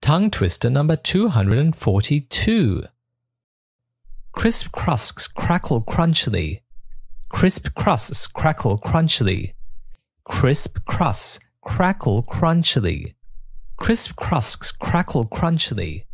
Tongue twister number 242. Crisp crusts crackle crunchily. Crisp crusts crackle crunchily. Crisp crusts crackle crunchily. Crisp crusts crackle crunchily.